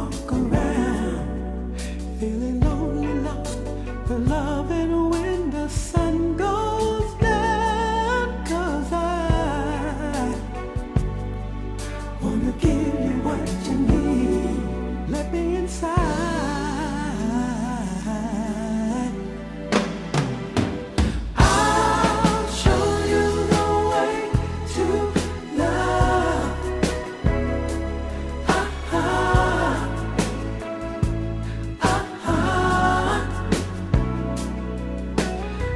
walk around.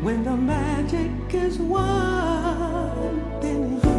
When the magic is won, then you